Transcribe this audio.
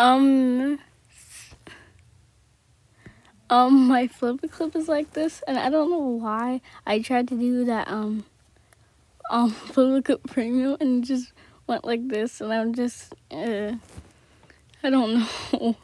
Um, um, my FlipaClip is like this, and I don't know why I tried to do that. Um, um, FlipaClip premium, and it just went like this, and I'm just, uh, I don't know.